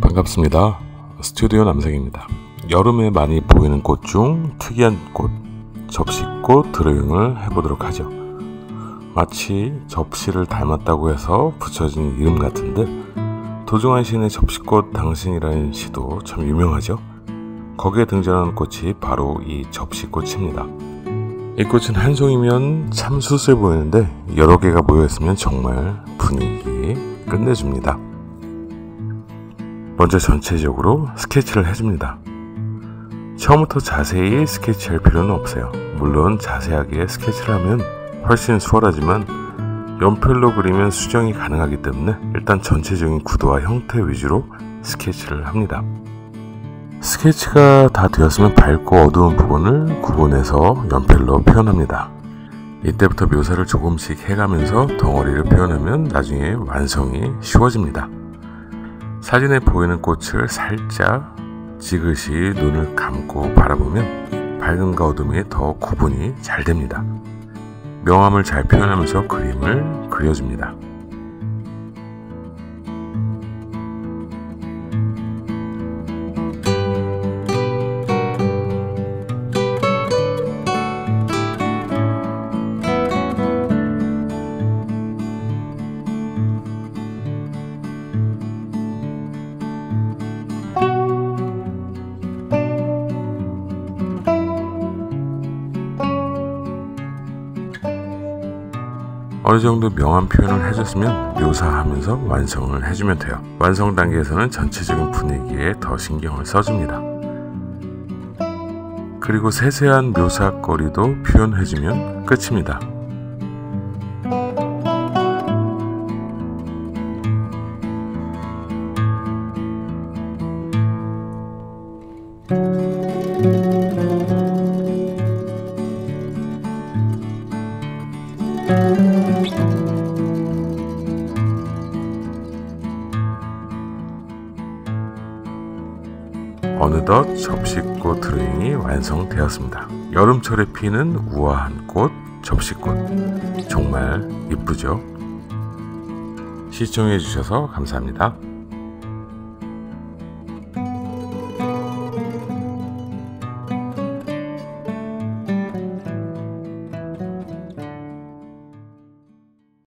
반갑습니다. 스튜디오 남색입니다. 여름에 많이 보이는 꽃 중 특이한 꽃, 접시꽃 드로잉을 해보도록 하죠. 마치 접시를 닮았다고 해서 붙여진 이름 같은데 도중환 시인의 접시꽃 당신이라는 시도 참 유명하죠. 거기에 등장하는 꽃이 바로 이 접시꽃입니다. 이 꽃은 한 송이면 참 수수해 보이는데 여러 개가 모여 있으면 정말 분위기 끝내줍니다. 먼저 전체적으로 스케치를 해줍니다. 처음부터 자세히 스케치할 필요는 없어요. 물론 자세하게 스케치를 하면 훨씬 수월하지만 연필로 그리면 수정이 가능하기 때문에 일단 전체적인 구도와 형태 위주로 스케치를 합니다. 스케치가 다 되었으면 밝고 어두운 부분을 구분해서 연필로 표현합니다. 이때부터 묘사를 조금씩 해가면서 덩어리를 표현하면 나중에 완성이 쉬워집니다. 사진에 보이는 꽃을 살짝 지그시 눈을 감고 바라보면 밝음과 어둠이 더 구분이 잘 됩니다. 명암을 잘 표현하면서 그림을 그려줍니다. 어느 정도 명암 표현을 해줬으면 묘사하면서 완성을 해주면 돼요. 완성 단계에서는 전체적인 분위기에 더 신경을 써줍니다. 그리고 세세한 묘사거리도 표현해주면 끝입니다. 어느덧 접시꽃 드로잉이 완성되었습니다. 여름철에 피는 우아한 꽃, 접시꽃. 정말 이쁘죠? 시청해주셔서 감사합니다.